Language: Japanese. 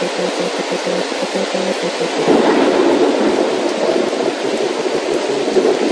ちょっと待って。